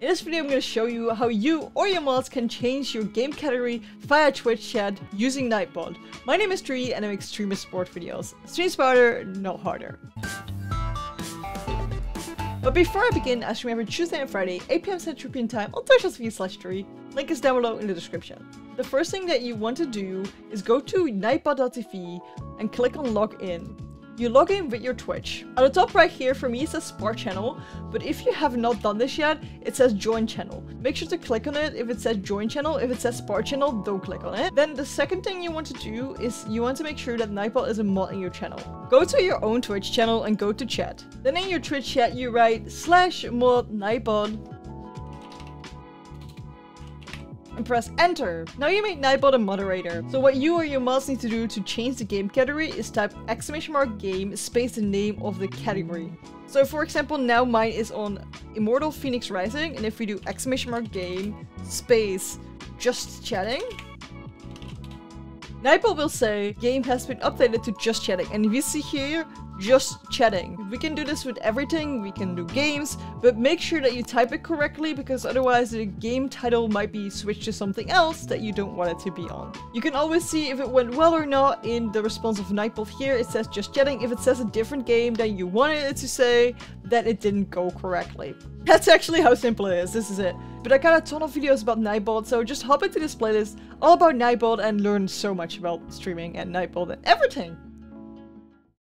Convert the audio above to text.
In this video I'm going to show you how you or your mods can change your game category via Twitch chat using Nightbot. My name is Trui and I make streamer sport videos. Stream smarter, not harder. But before I begin, as remember Tuesday and Friday, 8pm Central European Time on twitch.tv slash Trui. Link is down below in the description. The first thing that you want to do is go to nightbot.tv and click on login. You log in with your Twitch. On the top right here, for me, it says Part Channel, but if you have not done this yet, it says Join Channel. Make sure to click on it if it says Join Channel. If it says Part Channel, don't click on it. Then the second thing you want to do is you want to make sure that Nightbot is a mod in your channel. Go to your own Twitch channel and go to chat. Then in your Twitch chat, you write slash mod Nightbot and press enter. Now you make Nightbot a moderator. So what you or your mods need to do to change the game category is type exclamation mark game space the name of the category. So for example, now mine is on Immortal Fenyx Rising, and if we do exclamation mark game space just chatting, Nightbot will say game has been updated to just chatting. And if you see here, just chatting. We can do this with everything, we can do games, but make sure that you type it correctly because otherwise the game title might be switched to something else that you don't want it to be on. You can always see if it went well or not in the response of Nightbot here. It says just chatting. If it says a different game than you wanted it to say, that it didn't go correctly. That's actually how simple it is. This is it. But I got a ton of videos about Nightbot, so just hop into this playlist all about Nightbot and learn so much about streaming and Nightbot and everything.